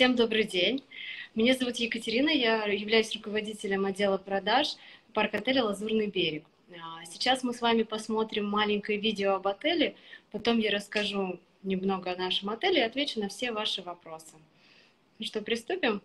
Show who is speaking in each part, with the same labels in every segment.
Speaker 1: Всем добрый день. Меня зовут Екатерина, я являюсь руководителем отдела продаж парк-отеля «Лазурный берег». А, сейчас мы с вами посмотрим маленькое видео об отеле, потом я расскажу немного о нашем отеле и отвечу на все ваши вопросы. Ну что, приступим?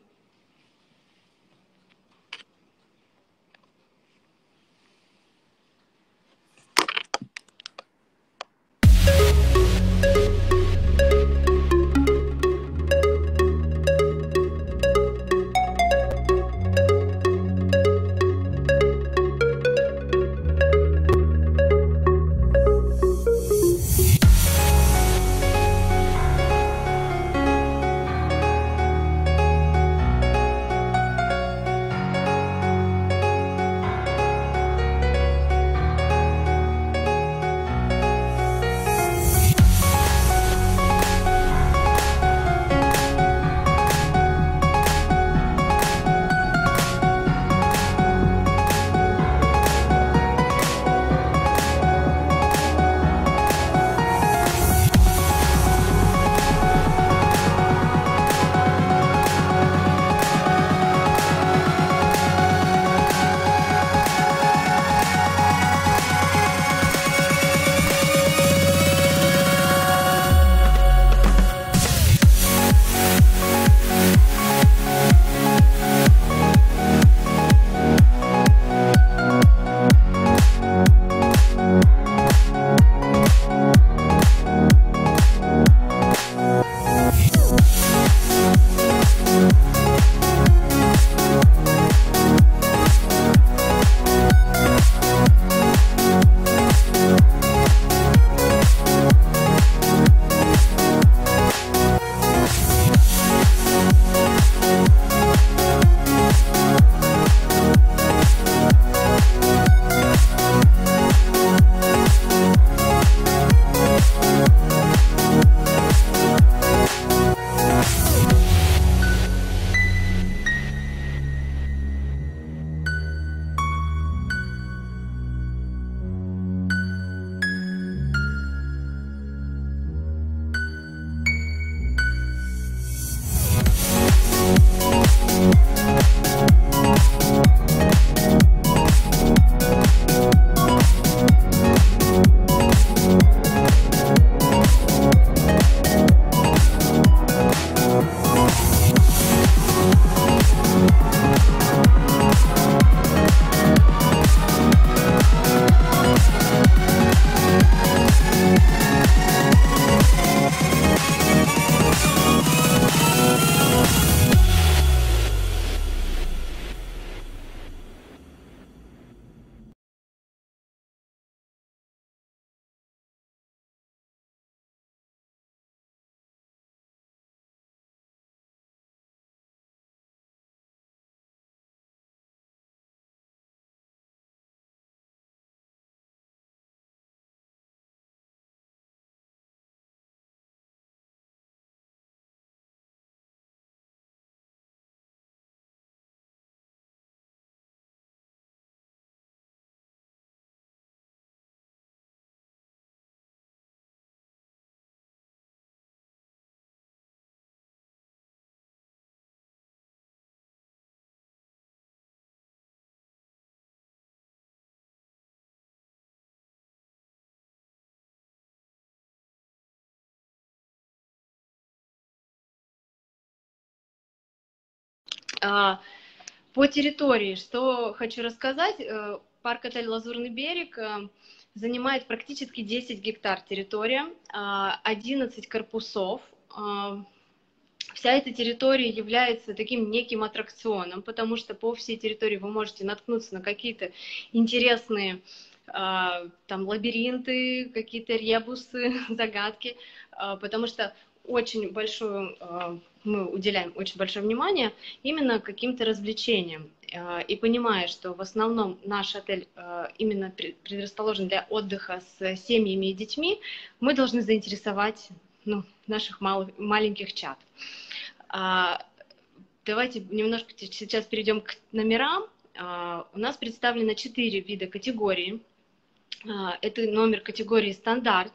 Speaker 1: По территории, что хочу рассказать, э, парк отель «Лазурный берег» э, занимает практически 10 гектар территория, 11 а, корпусов. А, вся эта территория является таким неким аттракционом, потому что по всей территории вы можете наткнуться на какие-то интересные там лабиринты, какие-то ребусы, загадки, потому что очень большую, э, мы уделяем очень большое внимание именно каким-то развлечениям. Э, и понимая, что в основном наш отель э, именно предрасположен для отдыха с семьями и детьми, мы должны заинтересовать ну, наших малых, маленьких чат. А, давайте немножко сейчас перейдем к номерам. У нас представлено четыре вида категорий. Это номер категории стандарт.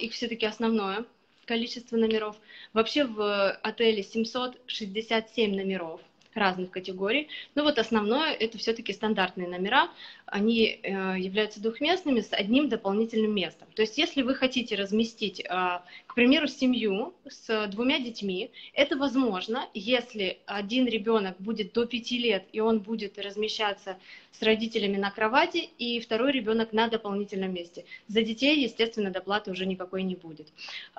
Speaker 1: Их все-таки основное количество номеров. Вообще в отеле 767 номеров разных категорий. Но вот основное это все-таки стандартные номера. Они э, являются двухместными с одним дополнительным местом. То есть если вы хотите разместить, э, к примеру, семью с двумя детьми, это возможно, если один ребенок будет до пяти лет и он будет размещаться с родителями на кровати, и второй ребенок на дополнительном месте. За детей, естественно, доплаты уже никакой не будет.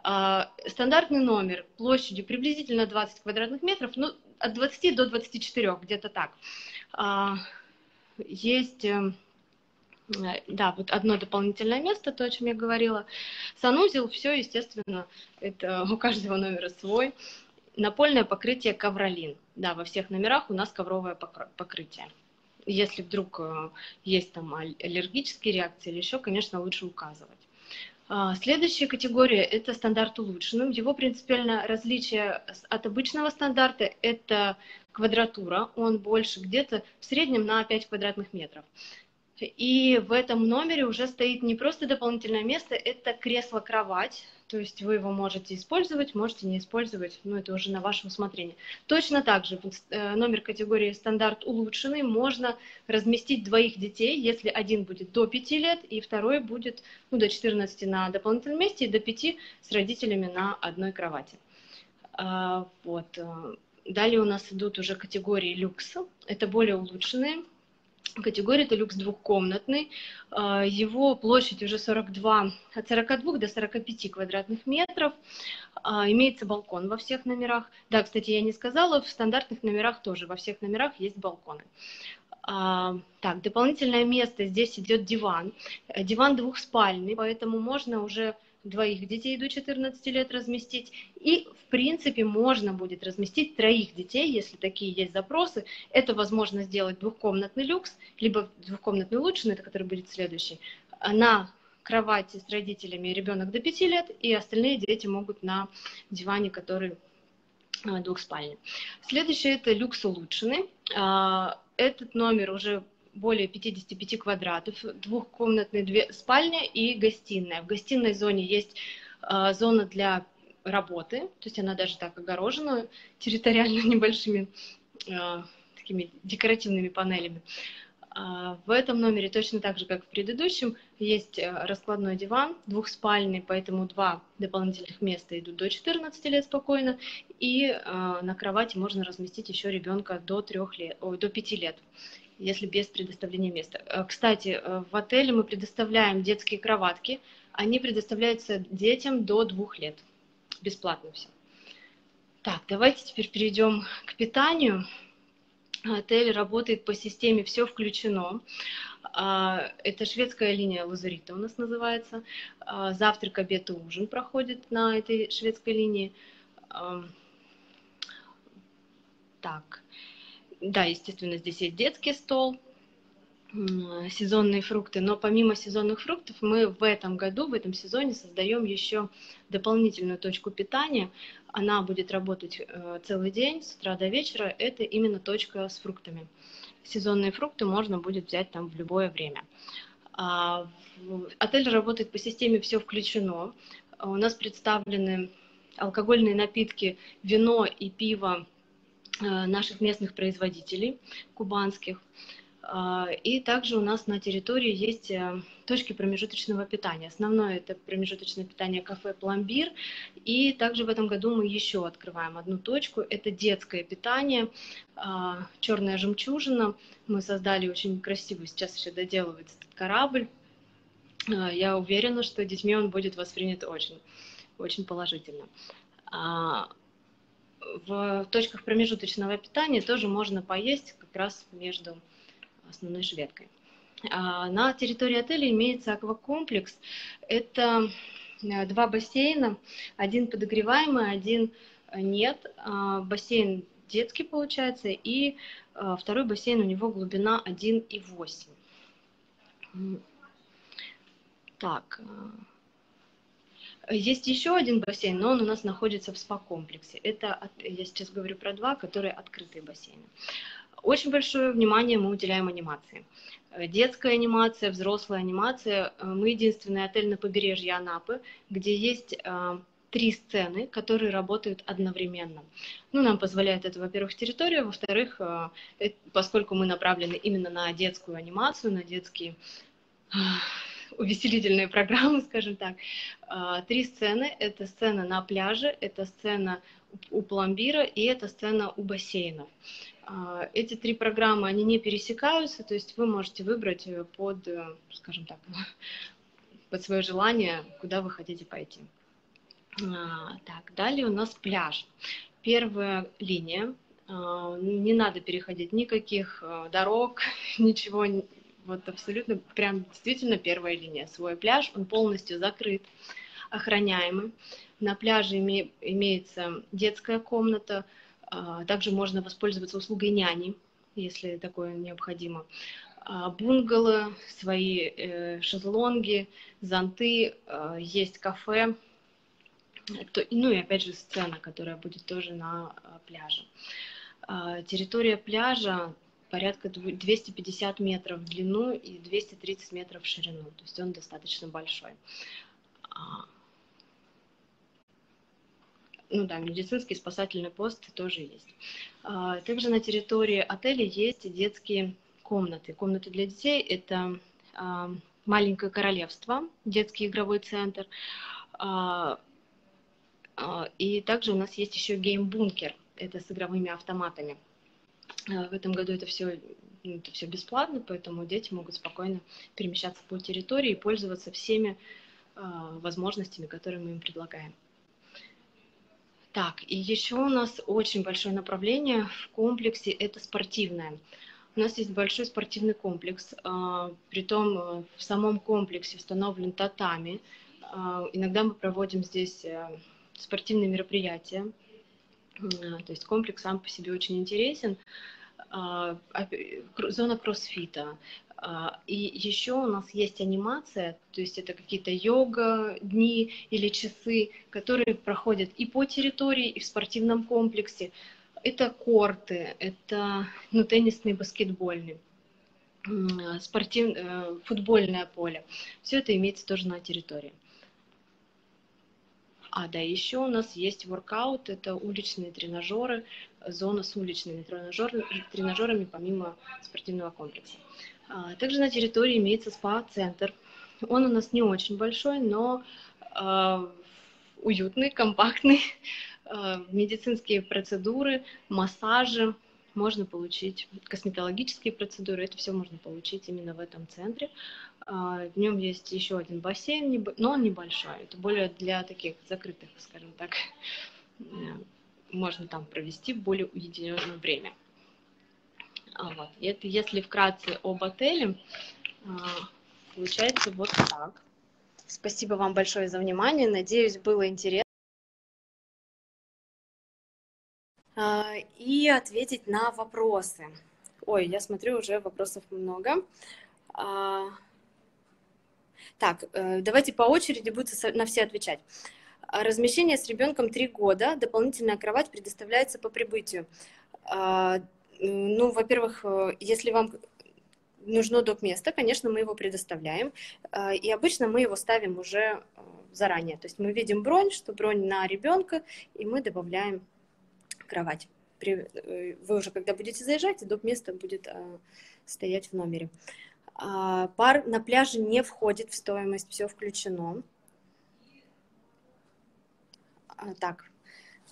Speaker 1: Э, стандартный номер площадью приблизительно 20 квадратных метров, ну, от 20 до 24, где-то так. А, есть, э, да, вот одно дополнительное место, то, о чем я говорила. Санузел, все, естественно, это у каждого номера свой. Напольное покрытие ковролин. Да, во всех номерах у нас ковровое покрытие. Если вдруг э, есть там аллергические реакции или еще, конечно, лучше указывать. А, следующая категория – это стандарт улучшенным. Его принципиальное различие от обычного стандарта – это квадратура. Он больше где-то в среднем на 5 квадратных метров. И в этом номере уже стоит не просто дополнительное место, это кресло-кровать. То есть вы его можете использовать, можете не использовать, но это уже на ваше усмотрение. Точно так же э, номер категории стандарт улучшенный можно разместить двоих детей, если один будет до 5 лет и второй будет ну, до 14 на дополнительном месте и до 5 с родителями на одной кровати. А, вот. Э, далее у нас идут уже категории люкс. Это более улучшенные категории, это люкс двухкомнатный. А, его площадь уже 42, от 42 до 45 квадратных метров. А, имеется балкон во всех номерах. Да, кстати, я не сказала, в стандартных номерах тоже, во всех номерах есть балконы. А, так, дополнительное место, здесь идет диван. Диван двухспальный, поэтому можно уже двоих детей до 14 лет разместить. И, в принципе, можно будет разместить троих детей, если такие есть запросы. Это возможно сделать двухкомнатный люкс, либо двухкомнатный улучшенный, это который будет следующий, на кровати с родителями ребенок до 5 лет, и остальные дети могут на диване, который а, двухспальный. Следующий это люкс улучшенный. А, этот номер уже более 55 квадратов, двухкомнатные две спальня и гостиная. В гостиной зоне есть э, зона для работы, то есть она даже так огорожена территориально небольшими э, такими декоративными панелями. А в этом номере точно так же, как в предыдущем, есть э, раскладной диван, двухспальный, поэтому два дополнительных места идут до 14 лет спокойно, и э, на кровати можно разместить еще ребенка до, 3 лет, ой, до 5 лет если без предоставления места. Э, кстати, э, в отеле мы предоставляем детские кроватки. Они предоставляются детям до двух лет. Бесплатно все. Так, давайте теперь перейдем к питанию. Отель работает по системе «Все включено». А, это шведская линия Лазурита у нас называется. А, завтрак, обед и ужин проходит на этой шведской линии. Так, да, естественно, здесь есть детский стол, сезонные фрукты, но помимо сезонных фруктов мы в этом году, в этом сезоне создаем еще дополнительную точку питания. Она будет работать э, целый день, с утра до вечера. Это именно точка с фруктами. Сезонные фрукты можно будет взять там в любое время. А, отель работает по системе «Все включено». У нас представлены алкогольные напитки, вино и пиво наших местных производителей кубанских. А, и также у нас на территории есть э, точки промежуточного питания. Основное это промежуточное питание кафе «Пломбир». И также в этом году мы еще открываем одну точку. Это детское питание, а, черная жемчужина. Мы создали очень красивый, сейчас еще доделывается этот корабль. А, я уверена, что детьми он будет воспринят очень, очень положительно в точках промежуточного питания тоже можно поесть как раз между основной шведкой. А, на территории отеля имеется аквакомплекс. Это э, два бассейна, один подогреваемый, один нет. А, бассейн детский получается, и э, второй бассейн у него глубина 1,8. Так, э, есть еще один бассейн, но он у нас находится в спа-комплексе. Это, я сейчас говорю про два, которые открытые бассейны. Очень большое внимание мы уделяем анимации. Э, детская анимация, взрослая анимация. Э, мы единственный отель на побережье Анапы, где есть э, три сцены, которые работают одновременно. Ну, нам позволяет это, во-первых, территория, во-вторых, поскольку мы направлены именно на детскую анимацию, на детские увеселительные программы, скажем так. Три сцены. Это сцена на пляже, это сцена у пломбира и это сцена у бассейнов. А, эти три программы, они не пересекаются, то есть вы можете выбрать э, под, э, скажем так, под свое желание, куда вы хотите пойти. А, так, далее у нас пляж. Первая линия. А, не надо переходить никаких э, дорог, ничего, вот абсолютно, прям действительно первая линия. Свой пляж, он полностью закрыт, охраняемый. На пляже име, имеется детская комната, а, также можно воспользоваться услугой няни, если такое необходимо. А, бунгало, свои э, шезлонги, зонты, а, есть кафе, ну и опять же сцена, которая будет тоже на пляже. Территория пляжа порядка 250 метров в длину и 230 метров в ширину, то есть он достаточно большой ну да, медицинский спасательный пост тоже есть. А, также на территории отеля есть детские комнаты. Комнаты для детей – это а, маленькое королевство, детский игровой центр. А, и также у нас есть еще game-бункер, это с игровыми автоматами. В этом году это все, ну, это все бесплатно, поэтому дети могут спокойно перемещаться по территории и пользоваться всеми возможностями, которые мы им предлагаем. Так, и еще у нас очень большое направление в комплексе – это спортивное. У нас есть большой спортивный комплекс, а, притом в самом комплексе установлен татами. А, иногда мы проводим здесь э, спортивные мероприятия, то есть комплекс сам по себе очень интересен. А, зона кроссфита, а, и еще у нас есть анимация, то есть это какие-то йога дни или часы, которые проходят и по территории, и в спортивном комплексе. Это корты, это ну, теннисный, баскетбольный, спортив... Э, футбольное поле. Все это имеется тоже на территории. А, да, еще у нас есть воркаут, это уличные тренажеры, зона с уличными тренажерами, тренажерами помимо спортивного комплекса. А, также на территории имеется спа-центр. Он у нас не очень большой, но э, уютный, компактный. Э, медицинские процедуры, массажи можно получить, косметологические процедуры, это все можно получить именно в этом центре. Э, в нем есть еще один бассейн, но он небольшой. Это более для таких закрытых, скажем так. Можно там провести более уединенное время. А, вот. Это если вкратце об отеле, а, получается вот так. Спасибо вам большое за внимание. Надеюсь, было интересно. И ответить на вопросы. Ой, я смотрю, уже вопросов много. Так, э, давайте по очереди буду на все отвечать. Размещение с ребенком 3 года, дополнительная кровать предоставляется по прибытию. Ну, во-первых, э, если вам нужно док-место, конечно, мы его предоставляем. И обычно мы его ставим уже э, заранее. То есть мы видим бронь, что бронь на ребенка, и мы добавляем кровать. Вы уже, когда будете заезжать, док-место будет стоять в номере. А, пар на пляже не входит в стоимость, все включено. А, так,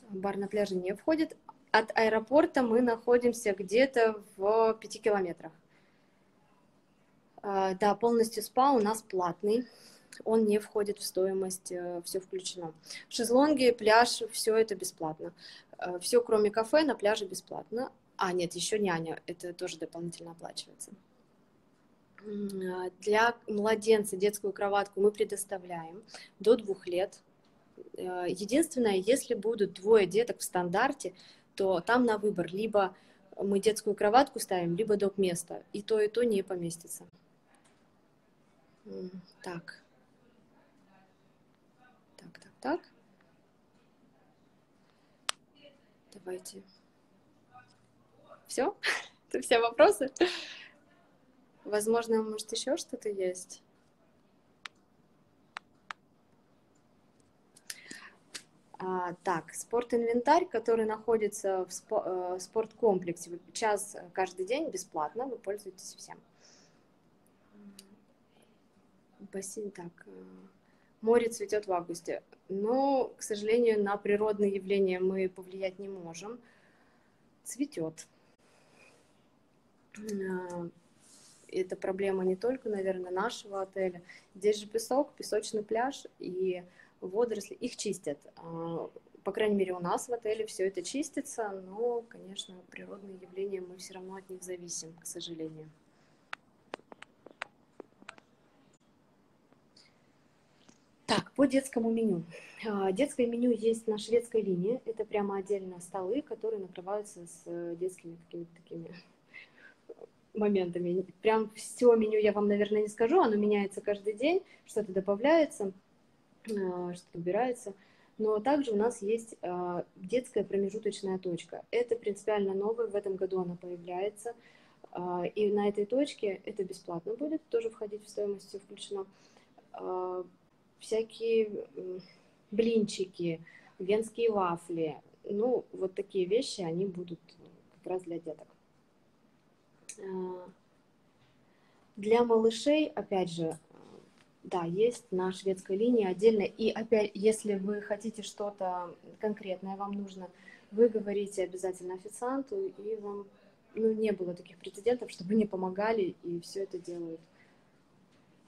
Speaker 1: бар на пляже не входит от аэропорта мы находимся где-то в 5 километрах. А, да, полностью спа у нас платный, он не входит в стоимость, э, все включено. Шезлонги, пляж, все это бесплатно. Э, все, кроме кафе, на пляже бесплатно. А, нет, еще няня, это тоже дополнительно оплачивается. А, для младенца детскую кроватку мы предоставляем до двух лет. Э, единственное, если будут двое деток в стандарте, то там на выбор либо мы детскую кроватку ставим, либо док место. И то, и то не поместится. Так. Так, так, так. Давайте. Все? Это все вопросы? Возможно, может, еще что-то есть? А, так, спортинвентарь, который находится в спо- э, спорткомплексе, час каждый день бесплатно, вы пользуетесь всем. Бассейн, так, э, море цветет в августе. Но, к сожалению, на природные явления мы повлиять не можем. Цветет. А, это проблема не только, наверное, нашего отеля. Здесь же песок, песочный пляж, и водоросли, их чистят. А, по крайней мере, у нас в отеле все это чистится, но, конечно, природные явления мы все равно от них зависим, к сожалению. Так, по детскому меню. А, детское меню есть на шведской линии. Это прямо отдельно столы, которые накрываются с э, детскими какими-то такими моментами. Прям все меню я вам, наверное, не скажу. Оно меняется каждый день, что-то добавляется. А, что убирается. Но также у нас есть а, детская промежуточная точка. Это принципиально новое, в этом году она появляется. А, и на этой точке это бесплатно будет, тоже входить в стоимость все включено. Всякие блинчики, венские вафли, ну, вот такие вещи, они будут как раз для деток. Для малышей, опять же, да, есть на шведской линии отдельно. И опять, если вы хотите что-то конкретное, вам нужно, вы говорите обязательно официанту, и вам ну, не было таких прецедентов, чтобы не помогали и все это делают.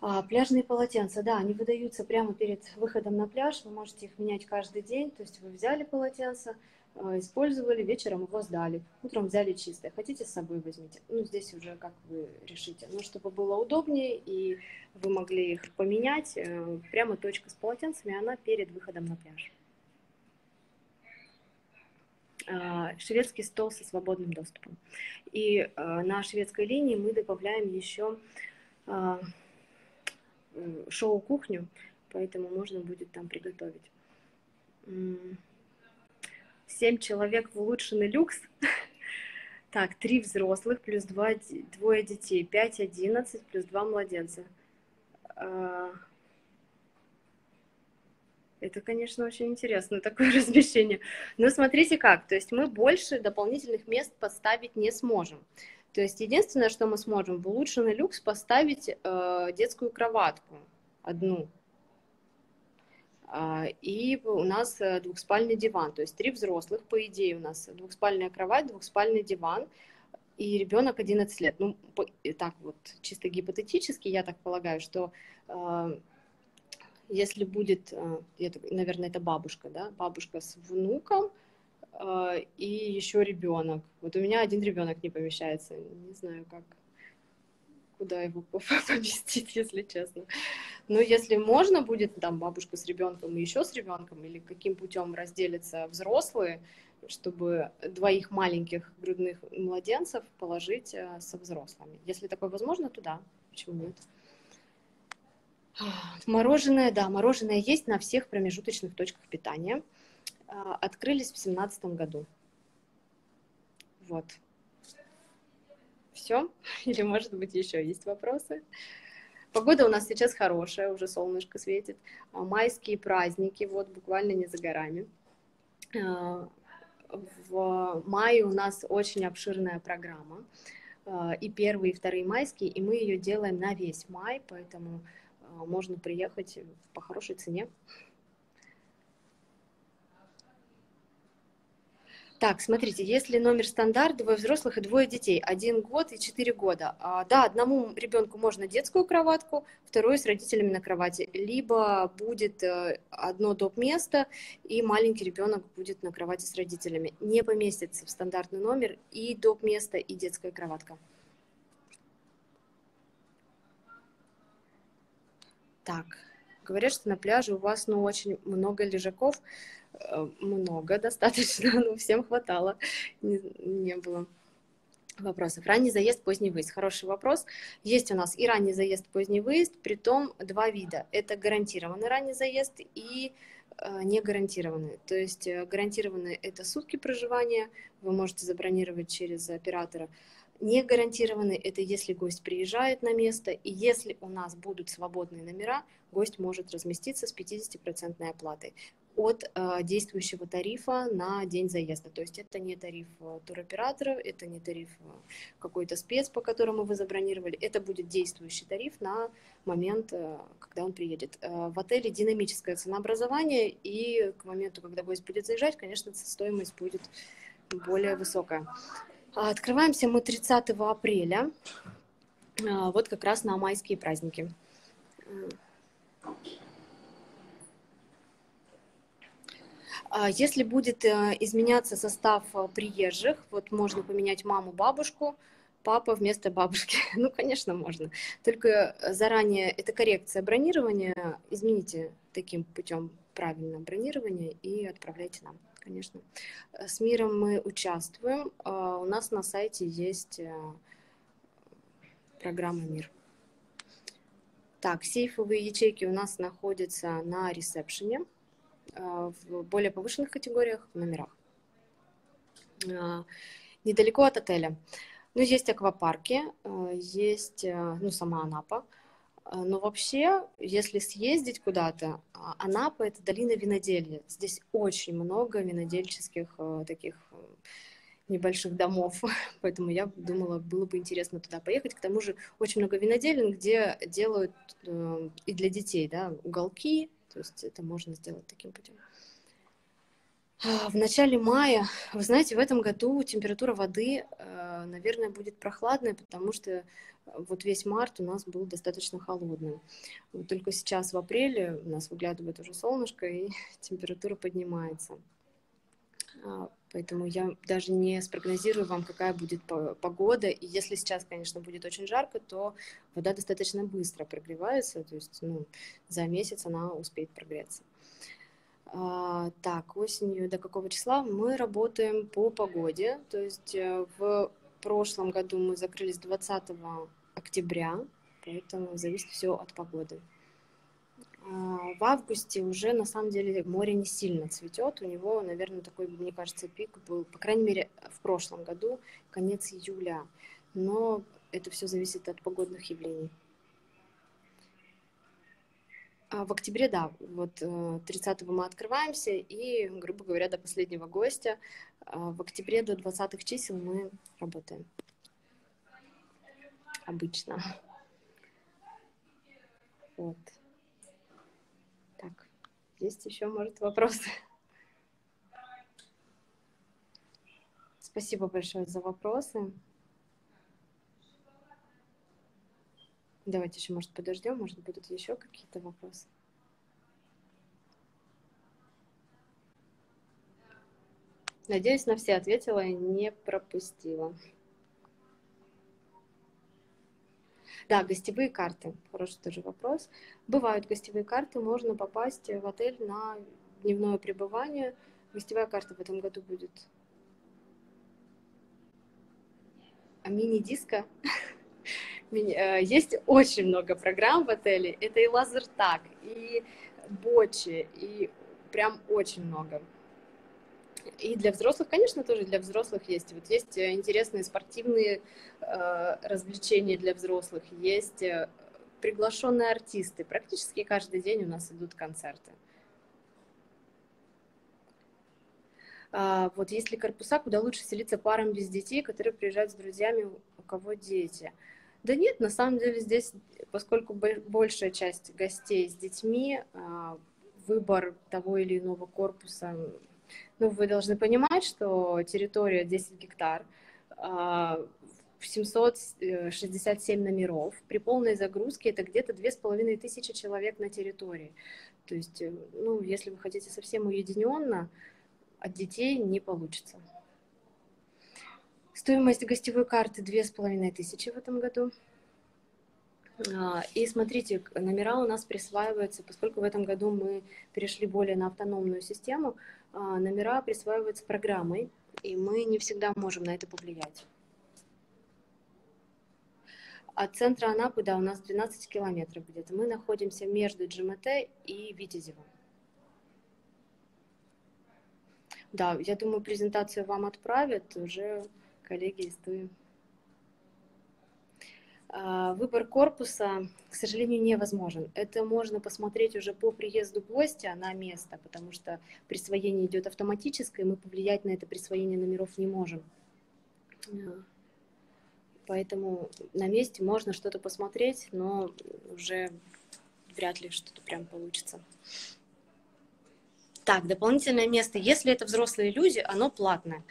Speaker 1: А, пляжные полотенца, да, они выдаются прямо перед выходом на пляж, вы можете их менять каждый день, то есть вы взяли полотенце, а, использовали, вечером его сдали, утром взяли чистое, хотите с собой возьмите. Ну, здесь уже как вы решите. Но чтобы было удобнее и вы могли их поменять, э, прямо точка с полотенцами, она перед выходом на пляж. А, шведский стол со свободным доступом. И а, на шведской линии мы добавляем еще шоу-кухню, поэтому можно будет там приготовить. 7 человек в улучшенный люкс. Так, 3 взрослых плюс 2, двое детей. 5, 11 плюс 2 младенца. А, это, конечно, очень интересно, такое размещение. Но смотрите как, то есть мы больше дополнительных мест поставить не сможем. То есть единственное, что мы сможем в улучшенный люкс поставить э, детскую кроватку одну, а, и у нас э, двухспальный диван, то есть три взрослых, по идее, у нас двухспальная кровать, двухспальный диван, и ребенок 11 лет. Ну, так вот, чисто гипотетически, я так полагаю, что э, если будет, э, это, наверное, это бабушка, да, бабушка с внуком, и еще ребенок. Вот у меня один ребенок не помещается, не знаю, как куда его поместить, если честно. Но если можно будет, там, бабушка с ребенком и еще с ребенком, или каким путем разделятся взрослые, чтобы двоих маленьких грудных младенцев положить э, со взрослыми. Если такое возможно, то да, почему нет? Мороженое, да, мороженое есть на всех промежуточных точках питания. А, открылись в 2017 году. Вот. Все? Или, может быть, еще есть вопросы? Погода у нас сейчас хорошая, уже солнышко светит. А, майские праздники, вот буквально не за горами. А, в мае у нас очень обширная программа. И первые, и вторые майские, и мы ее делаем на весь май, поэтому можно приехать по хорошей цене. Так, смотрите, если номер стандарт, двое взрослых и двое детей, один год и четыре года. А, да, одному ребенку можно детскую кроватку, второй с родителями на кровати. Либо будет э, одно доп. место, и маленький ребенок будет на кровати с родителями. Не поместится в стандартный номер и доп. место, и детская кроватка. Так, говорят, что на пляже у вас ну, очень много лежаков. Э, много достаточно, ну, всем хватало, не, не было вопросов. Ранний заезд, поздний выезд. Хороший вопрос. Есть у нас и ранний заезд, поздний выезд, при том два вида. Это гарантированный ранний заезд и э, не гарантированный. То есть э, гарантированный – это сутки проживания, вы можете забронировать через оператора. Не гарантированный – это если гость приезжает на место, и если у нас будут свободные номера, гость может разместиться с 50% оплатой. от э, действующего тарифа на день заезда. То есть это не тариф э, туроператора, это не тариф э, какой-то спец, по которому вы забронировали, это будет действующий тариф на момент, э, когда он приедет. В отеле динамическое ценообразование, и к моменту, когда гость будет заезжать, конечно, стоимость будет более высокая. Открываемся мы 30 апреля, э, вот как раз на майские праздники. А если будет э, изменяться состав э, приезжих, вот можно поменять маму, бабушку, папа вместо бабушки. Ну, конечно, можно. Только заранее это коррекция бронирования. Измените таким путем правильно бронирование и отправляйте нам, конечно. С миром мы участвуем. А у нас на сайте есть э, программа «Мир». Так, сейфовые ячейки у нас находятся на ресепшене. В более повышенных категориях в номерах. Недалеко от отеля. Ну, есть аквапарки, есть, ну, сама Анапа. Но вообще, если съездить куда-то, Анапа – это долина виноделья. Здесь очень много винодельческих таких небольших домов, поэтому я думала, было бы интересно туда поехать. К тому же очень много виноделин, где делают и для детей, да, уголки, то есть это можно сделать таким путем. А, в начале мая, вы знаете, в этом году температура воды, э, наверное, будет прохладная, потому что э, вот весь март у нас был достаточно холодным. Вот только сейчас в апреле у нас выглядывает уже солнышко, и температура поднимается. А, поэтому я даже не спрогнозирую вам, какая будет погода. И если сейчас, конечно, будет очень жарко, то вода достаточно быстро прогревается. То есть ну, за месяц она успеет прогреться. А, так, осенью до какого числа мы работаем по погоде. То есть э, в прошлом году мы закрылись 20 октября, поэтому зависит все от погоды. А, в августе уже на самом деле море не сильно цветет. У него, наверное, такой, мне кажется, пик был, по крайней мере, в прошлом году, конец июля. Но это все зависит от погодных явлений. А в октябре, да, вот 30-го э, мы открываемся, и, грубо говоря, до последнего гостя. А в октябре до 20 чисел мы работаем. Обычно. Вот. Есть еще, может, вопросы? Спасибо большое за вопросы. Давайте еще, может, подождем, может, будут еще какие-то вопросы. Надеюсь, на все ответила и не пропустила. Да, гостевые карты. Хороший тоже вопрос. Бывают гостевые карты, можно попасть в отель на дневное пребывание. Гостевая карта в этом году будет. А мини-диско? Э, есть очень много программ в отеле. Это и лазертаг, и бочи, и прям очень много. И для взрослых, конечно, тоже для взрослых есть. Вот есть э, интересные спортивные э, развлечения для взрослых, есть э, приглашенные артисты. Практически каждый день у нас идут концерты. А, вот есть ли корпуса, куда лучше селиться парам без детей, которые приезжают с друзьями, у кого дети? Да нет, на самом деле здесь, поскольку большая часть гостей с детьми, а, выбор того или иного корпуса ну, вы должны понимать, что территория 10 гектар, 767 а, номеров. При полной загрузке это где-то 2500 человек на территории. То есть, э, ну, если вы хотите совсем уединенно, от детей не получится. Стоимость гостевой карты 2500 в этом году. А, и смотрите, номера у нас присваиваются, поскольку в этом году мы перешли более на автономную систему, а, номера присваиваются программой, и мы не всегда можем на это повлиять. От центра Анапы, да, у нас 12 километров где-то. Мы находимся между ДжМТ и Витязевым. Да, я думаю, презентацию вам отправят, уже коллеги из ТУИ. А, выбор корпуса, к сожалению, невозможен. Это можно посмотреть уже по приезду гостя на место, потому что присвоение идет автоматическое, и мы повлиять на это присвоение номеров не можем. А, поэтому на месте можно что-то посмотреть, но уже вряд ли что-то прям получится. Так, дополнительное место. Если это взрослые люди, оно платное.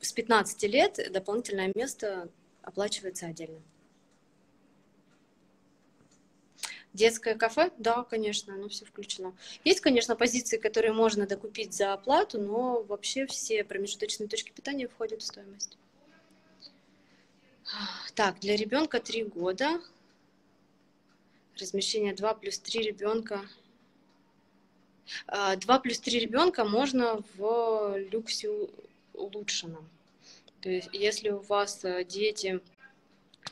Speaker 1: С 15 лет дополнительное место оплачивается отдельно. Детское кафе? Да, конечно, оно все включено. Есть, конечно, позиции, которые можно докупить за оплату, но вообще все промежуточные точки питания входят в стоимость. Так, для ребенка 3 года. Размещение 2 плюс 3 ребенка. 2 а, плюс 3 ребенка можно в люксе улучшенном. То есть, если у вас э, дети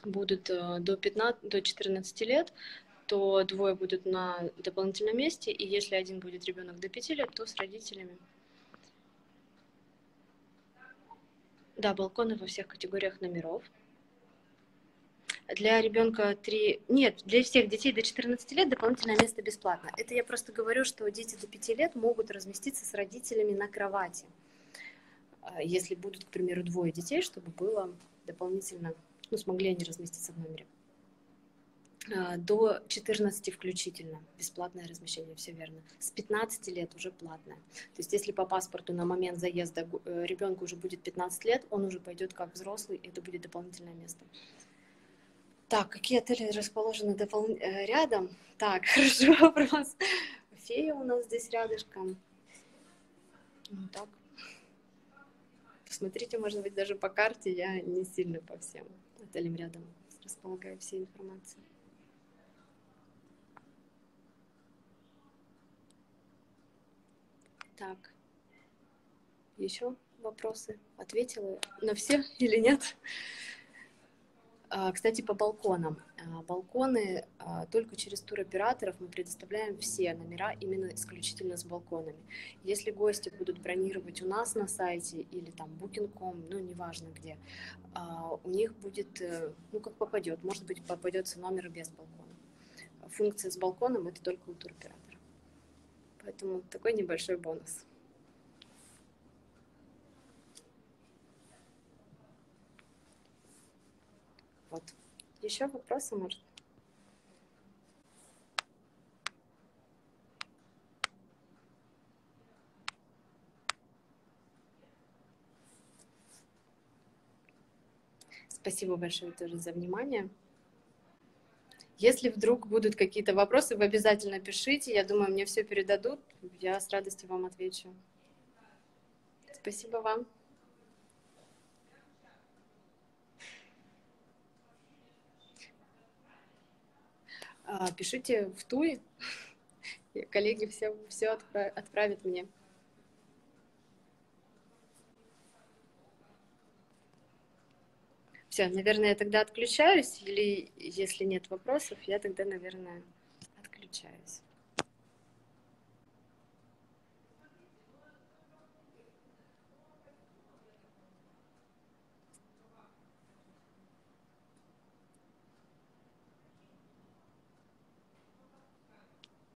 Speaker 1: будут э, до, 15, до 14 лет, то двое будут на дополнительном месте, и если один будет ребенок до 5 лет, то с родителями. Да, балконы во всех категориях номеров. Для ребенка 3... Нет, для всех детей до 14 лет дополнительное место бесплатно. Это я просто говорю, что дети до 5 лет могут разместиться с родителями на кровати. А, если будут, к примеру, двое детей, чтобы было дополнительно, ну, смогли они разместиться в номере. А, до 14 включительно бесплатное размещение, все верно. С 15 лет уже платное. То есть если по паспорту на момент заезда э, ребенку уже будет 15 лет, он уже пойдет как взрослый, это будет дополнительное место. Так, какие отели расположены допол... Э, рядом? Так, хороший вопрос. Фея у нас здесь рядышком. Вот так. Посмотрите, может быть, даже по карте я не сильно по всем отелям рядом располагаю всей информацией. Так. Еще вопросы? Ответила на все или нет? А, кстати, по балконам. А, балконы а, только через туроператоров мы предоставляем все номера именно исключительно с балконами. Если гости будут бронировать у нас на сайте или там Booking.com, ну неважно где, у них будет, э, ну как попадет, может быть попадется номер без балкона. Функция с балконом это только у туроператора. Поэтому такой небольшой бонус. Вот. Еще вопросы, может? Спасибо большое тоже за внимание. Если вдруг будут какие-то вопросы, вы обязательно пишите. Я думаю, мне все передадут. Я с радостью вам отвечу. Спасибо вам. Пишите в Туи. Коллеги все, все отправят мне. Все, наверное, я тогда отключаюсь, или если нет вопросов, я тогда, наверное, отключаюсь.